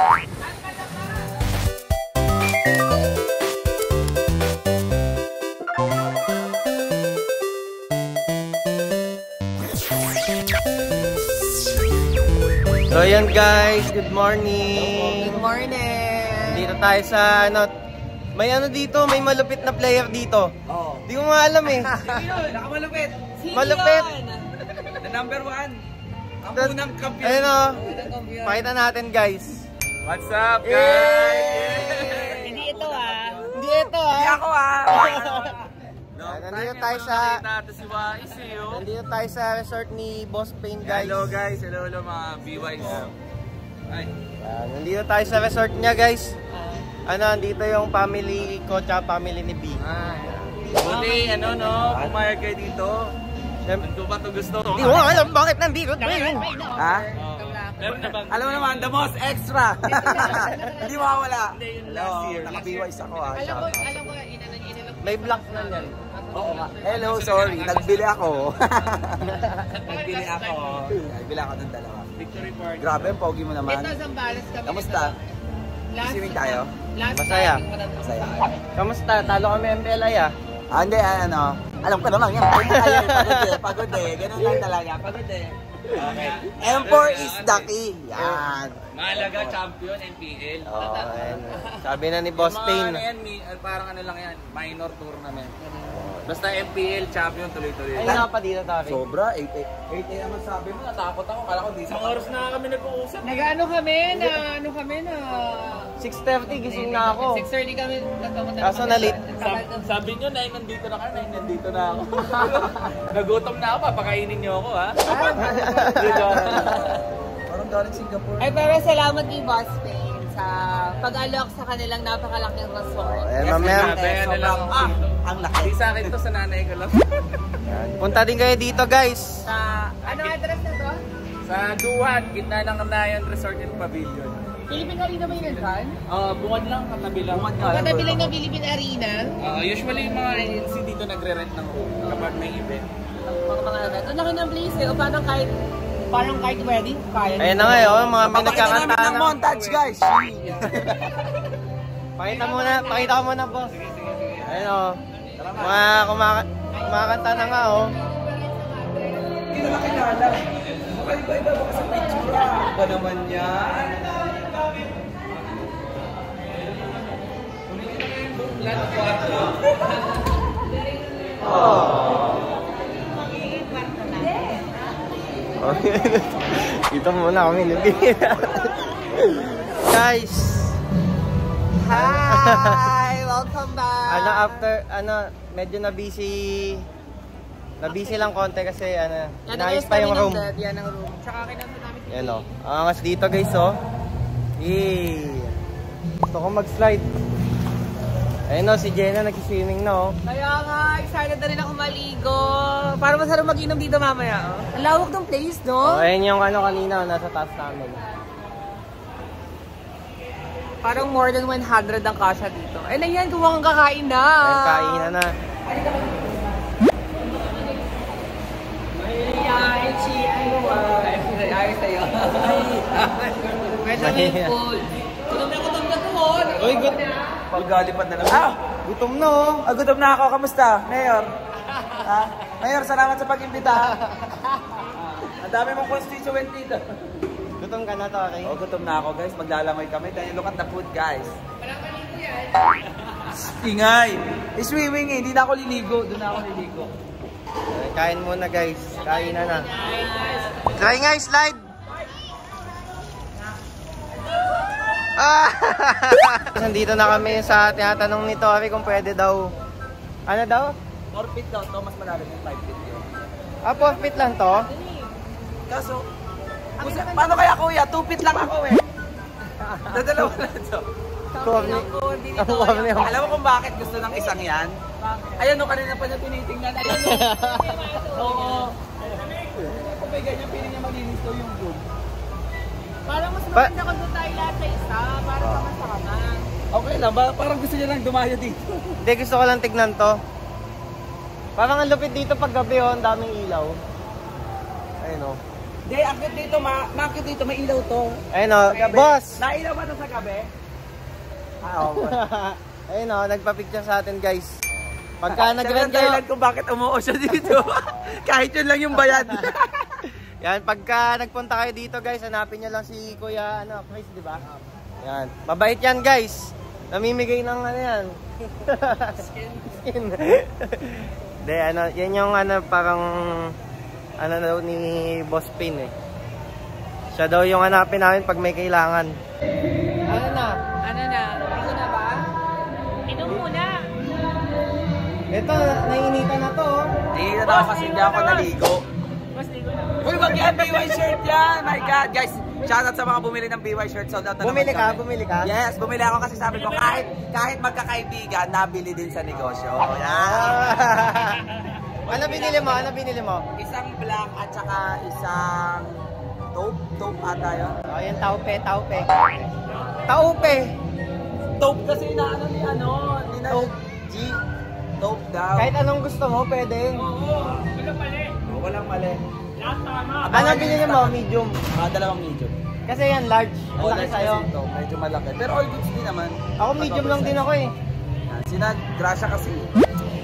So yan guys, good morning. Good morning! Dito tayo sa ano, may ano dito, may malupit na player dito. Oo. Di ko nga alam eh. Nakamalupit. Malupit. The number one. Ang unang kampiyon. Ayun o, pakita natin guys. What's up, Yay! Hindi ito ah. Hindi ito Hindi ah. ako ah. Ah, Nandito tayo sa, oh. nandito tayo sa resort ni Boss Pain guys. Hello guys, hello hello mga BYs. Ay, Ah, nandito tayo sa resort niya guys. Ano, nandito yung family ko tsaka family ni B. ay. Buti, ano no, pumayag kayo dito. Siyempre, Ano ba ito gusto? Hindi ko alam bakit nandito tayo. Ha? Alam mo naman, the most extra. Hindi mawawala. Hello, naka-BYs ako ah. Alam ko, alam ko, inanan, inanan. May block na yan. Oo nga. Hello, sorry. Nagbili ako. Nagbili ako. Nagbili ako ng dalawa. Victory Park. Grabe, ang pogi mo naman. Ito, Zambales kami. Kamusta? Last, Swimming tayo? Last Masaya. Masaya. Kamusta? Talo kami MPLI ah. Ah, hindi, ah, ano. Alam ko naman yan. Pagod eh, pagod eh. Ganun lang talaga. Pagod eh. Okay. M4 is the key. Yan. Mahalaga champion NPL. Ayan. Sabi na ni Boss Mga Pain. ano yan, uh, parang ano lang yan, minor tournament. Basta MPL champion tuloy-tuloy. Ay, nga pa dito, Tari. Sobra, 8 8 a.m. ang sabi mo. Natakot ako. Kala ko di sa oras na kami nag-uusap. Nag-ano kami, na ano kami na... 6.30, gising na ako. 6.30 kami nagkamatay. Kaso na late. Sabi, nyo na nandito na kayo, na nandito na ako. Nagutom na ako, papakainin nyo ako ha. Parang galing Singapore. Ay, pero salamat ni Boss Pain sa pag-alok sa kanilang napakalaking resort. Ayan, mamaya. Grabe, ano lang. Sobrang, ah, ang laki. Hindi sa akin to, sa nanay ko lang. Ayan. Punta din kayo dito, guys. Sa, ano address na to? sa Duhan, gitna ng Nayan Resort and Pavilion. Philippine Arena ba yun dyan? Uh, buwan lang, katabi lang. Buwan nga. Katabi lang ng Philippine Arena. Uh, usually yung mga agency dito nagre-rent ng room kapag may event. Mga mga event. Ang laki ng place eh. O parang kahit, parang kahit wedding, kaya. Ayan na ngayon, mga may nagkakantaan ng na. montage, guys. Pakita mo na, pakita mo na, boss. Ayan o. Mga kumaka kumakanta na nga, oh. Hindi na nakilala. Iba-iba ba sa picture? ah? Ba naman yan? Dito muna kami B. Guys, Hi! Welcome back! ano after, ano, medyo na busy, na busy lang konti kasi, ano, inayos pa yung room. Yan ang room. Tsaka kinanta namin Yan o. Ang angas dito guys oh. Yay! Gusto ko mag-slide. Ayun o, si Jenna nagsiswimming na oh. Kaya nga, excited na rin ako maligo. Para masarap mag-inom dito mamaya. Oh. Ang lawak ng place, Oh, no? ayun yung ano kanina, nasa taas namin. Parang more than 100 ang kasha dito. Eh na yan, kung kang kakain na. Ayun, kainan na. Ay, chi, ano ah. Ay, sa'yo. Medyo may food. Gutom na gutom na to, oh. Uy, gut Paggalipad na lang. Ah! gutom na oh. Ah, gutom na ako. Kamusta? Mayor? Ha? Mayor, salamat sa pag-imbita. Ah, ang dami mong constituent dito. Gutom ka na to, okay? Oh, gutom na ako guys. Maglalangoy kami. Dahil look at the food guys. Ingay! Swimming eh. Hindi na ako liligo. Doon na ako liligo. Ayun, Kain muna guys. Kain na na. Try nga, slide! Nandito na kami sa tinatanong ni Tori kung pwede daw. Ano daw? 4 feet daw. Thomas malalim yung 5 feet yun. Ah, 4 feet lang to? Kaso, Kusa, paano kaya kuya? 2 feet lang ako eh. Dadalawa na ito. Kuwab ni... Ang. Alam mo kung bakit gusto ng isang yan? Ayan no, kanina pa niya tinitingnan. Ayan no. Oo. Kung may ganyan, piling niya malinis daw yung room. Parang mas Pa- maganda kung doon tayo lahat sa isa. Para sama-sama. Okay lang, ba? parang gusto niya lang dumayo dito. Hindi, gusto ko lang tignan to. Parang ang lupit dito pag gabi oh, ang daming ilaw. Ayun oh. Hindi, akit dito, ma makit dito, may ilaw to. Ayun o, Gabi. boss! Nailaw ba to sa gabi? Ah, oo. Ayun o, nagpa-picture sa atin guys. Pagka nag-rent kayo, kung bakit umuo siya dito. Kahit yun lang yung bayad. yan, pagka nagpunta kayo dito guys, hanapin nyo lang si Kuya, ano, Chris, di ba? Yan, mabait yan guys. Namimigay ng ano yan. Skin. Skin. De, ano, yan yung ano, parang, ano daw ni Boss Pin eh. Siya daw yung hanapin namin pag may kailangan. Ano na? Ano na? Ito na ba? Inom muna. Ito, nainitan na to. oh. Hindi na ako kasi hindi ako naligo. Wag yan, BY shirt yan! My God, guys, shoutout sa mga bumili ng BY shirt. Sold out na Bumili ka, kami. bumili ka? Yes, bumili ako kasi sabi ko, kahit kahit magkakaibigan, nabili din sa negosyo. Yan. Ah. ano binili mo? Ano binili mo? Isang black at saka isang taupe. Taupe ata yun. Oh, yan, taupe, taupe. Taupe! Taupe kasi na ano ni ano, ni na... Taupe. G. Taupe daw. Kahit anong gusto mo, pwede. Oh, walang mali. Ano binili mo? Medium. Ah, dalawang medium. Kasi yan, large. Ang Oh, laki large sa'yo. ito, medyo malaki. Pero all goods din naman. Ako medium lang din ako eh. Yan, Sinad, grasya kasi.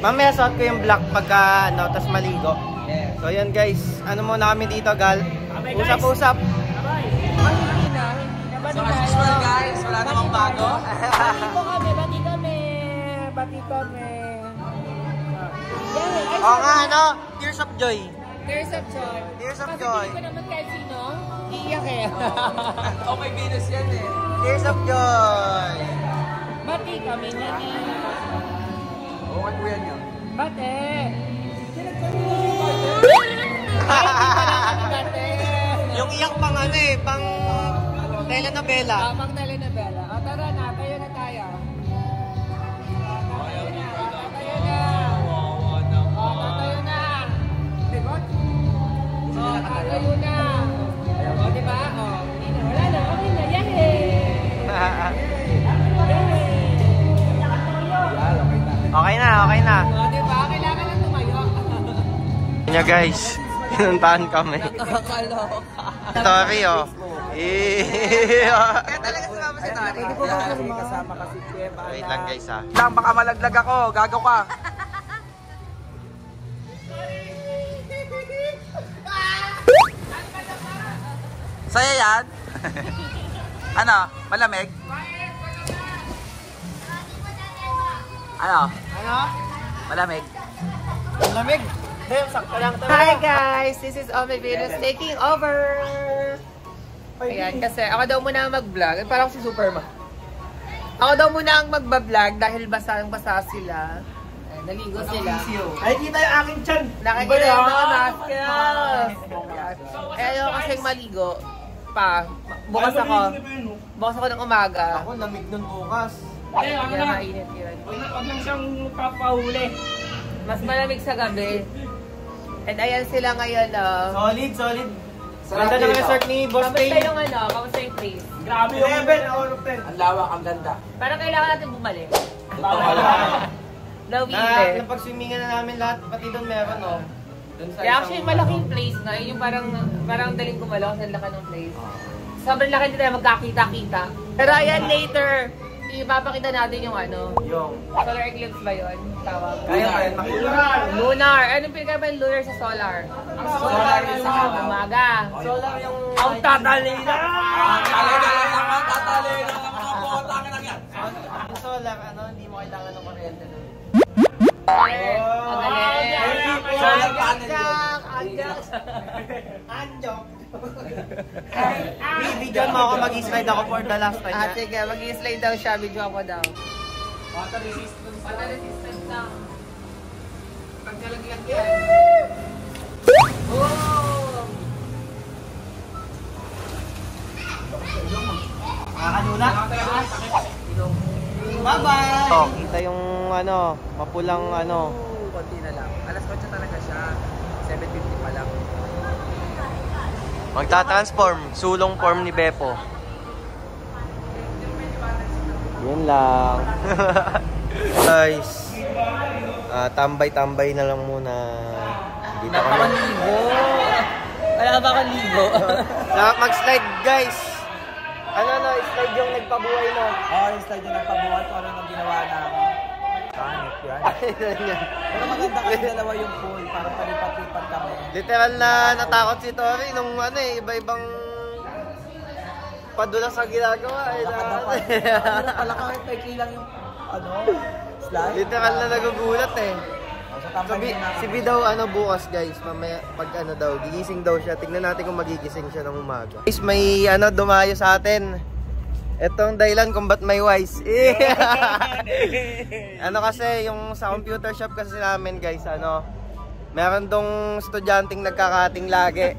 Mamaya suot ko yung black pagka, ano, tas maligo. Yes. So yan guys, ano muna kami dito, Gal? Usap-usap. So as usual guys, wala namang bago. Bati kami, bati kami. Bati kami. Oo nga, ano? Tears of Joy. Tears of joy. Tears of Kasi joy. hindi ko naman kahit sino. Iiyak eh. oh, may Venus yan eh. Tears of Joy. Bati kami niya ni. Oo, kay kuya niyo. Bate. Bate. yung iyak pang ano eh, pang telenovela. Ah, pang telenovela. Nya guys, pinuntahan kami. Nakakaloka. Story oh. Eh. Kaya talaga sumama si Tari. Hindi ko kasama kasi Kuya. Wait lang guys ah. Lang, baka malaglag ako. Gago ka. Saya yan? ano? Malamig? Ano? Ano? Malamig? Ang Hi guys! This is Ome Venus taking over! Ayan, kasi ako daw muna ang mag-vlog. Parang si Superman. Ako daw muna ang magbablog dahil basang-basa sila. Ayan, naligo sila. Ay, kita yung aking chan. Nakikita yung mga maskels. Eh, ayaw kasing maligo pa. Bukas ako. Bukas ako ng umaga. Ako, lamig nun bukas. Kaya mainit yun. Huwag lang siyang papahuli. Mas malamig sa gabi. And ayan sila ngayon, oh. Solid, solid. Sarap Ganda ng resort ni Boss Kamusta Payne. yung ano? Kamusta yung place? Grabe yung... Level out of 10. Ang lawak, ang ganda. Parang kailangan natin bumalik. Na, Lawite. napag-swimmingan na namin lahat, pati doon meron oh. Doon sa Yeah, actually, malaking place na. Yun Yung parang, parang daling gumalaw sa laki ng place. Sobrang laki nila magkakita-kita. Pero ayan, later, ipapakita natin yung ano. Yung. Solar eclipse ba yun? Tawag. Kaya pa yun, makikita. Lunar. Anong pinagkaiba yung lunar sa solar? Solar yung sa araw. Umaga. Solar yung... Ang tatalina! Lang ang tatali ng mga bota ka lang yan. Ang solar, ano, hindi mo kailangan ng kuryente. Magaling. Solar panel yun. Anjak! Anjok! Video mo ako mag-slide ako for the last time. Ah, ha? sige. Mag-slide daw siya. Video ako daw. Water resistance. Water resistance lang. Pag nalaglag yan. Oh! Nakakanula? Bye-bye! Oh, kita yung ano, mapulang ano. Konti na lang. Alas 8 talaga siya. 7.50 pa lang. Magta-transform, sulong form ni Beppo. Yun lang. Guys, ah, tambay-tambay na lang muna. Dito kami. Napakaligo! Wala ba akong libo? Sarap mag-slide guys. Ano no, slide yung nagpabuhay mo. Oo, yung slide yung nagpabuhat ko ano nang ginawa. Pangit yan. Pero maganda kasi dalawa yung pool para palipat-lipat kami. Literal na natakot si Tori nung ano eh, iba-ibang padulas sa ginagawa. Eh, Lakad na na, pa. Ano pala kahit may kilang yung ano, slide. Literal na nagugulat eh. Oh, so muna si kami. B daw ano bukas guys, mamaya pag ano daw, gigising daw siya. Tignan natin kung magigising siya ng umaga. Guys, may ano dumayo sa atin. Ito ang dahilan kung ba't may wise. ano kasi, yung sa computer shop kasi namin guys, ano, meron dong estudyanteng nagkakating lagi.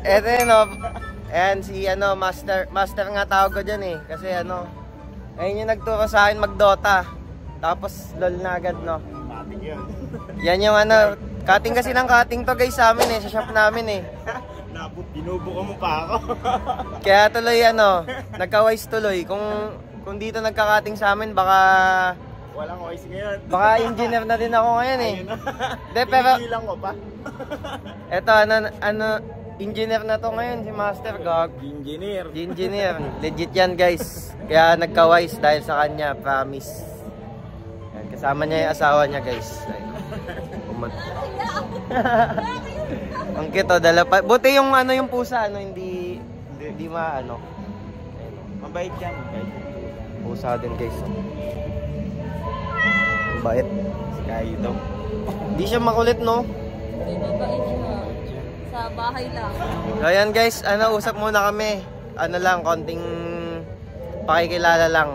Ito yun, no. Ayan, si ano, master, master nga tawag ko dyan eh. Kasi ano, ayun yung nagturo sa akin mag-Dota. Tapos lol na agad, no. Yan yung ano, cutting kasi ng cutting to guys sa amin eh, sa shop namin eh. Nabot, binubuka mo pa ako. Kaya tuloy ano, nagka-wise tuloy. Kung kung dito nagka-cutting sa amin, baka Walang voice ngayon. baka engineer na din ako ngayon eh. De, pero Bilang ko pa. eto ano ano engineer na to ngayon si Master Gog. Engineer. Engineer, legit yan guys. Kaya nagka-wise dahil sa kanya, promise. Kasama niya yung asawa niya guys. Umad. Ang cute oh, dala pa. Buti yung ano yung pusa, ano, hindi, hindi maano. Ayun, oh. Mabait yan. Mabait. Pusa din guys. oh. Ang Bait. Si Kayo daw. Hindi siya makulit no. May mabait siya. Sa bahay lang. So ayan guys, ano, usap muna kami. Ano lang, konting pakikilala lang.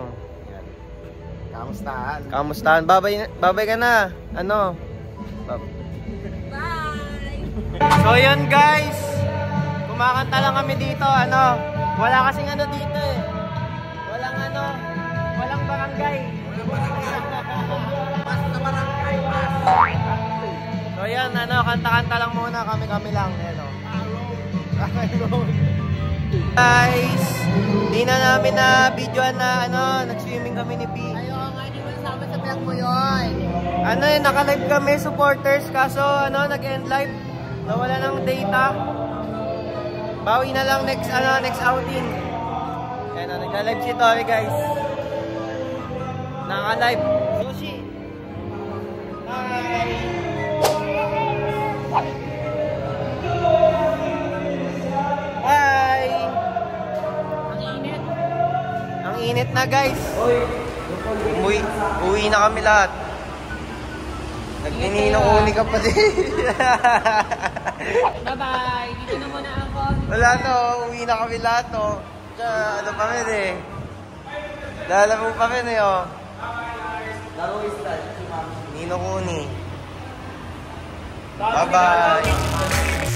Kamustahan? Kamustahan? Babay, babay ka na. Ano? Bab- Bye! So yun guys, kumakanta lang kami dito, ano, wala kasing ano dito eh. Walang ano, walang barangay. So yan, ano, kanta-kanta lang muna kami-kami lang. Ano. Guys, di na namin na videoan na ano, nag-swimming kami ni P. Ayoko nga, hindi mo nasama sa vlog mo yun. Ano eh, naka-live kami supporters kaso ano, nag-end live. Nawala ng data. Bawi na lang next ano, next outing. Yan, oh, nagla-live si Tori guys. Naka-live. Sushi. Hi. Hi. Ang init. Ang init na guys. Umuwi, uwi na kami lahat. Nagninino uni ka pa din. Bye-bye! Dito na muna ako. Wala no, uwi na kami lahat no. Tsaka ano pa rin eh. Lalaro pa rin eh oh. Laro is that, si Ma'am. Nino Kuni. Bye-bye.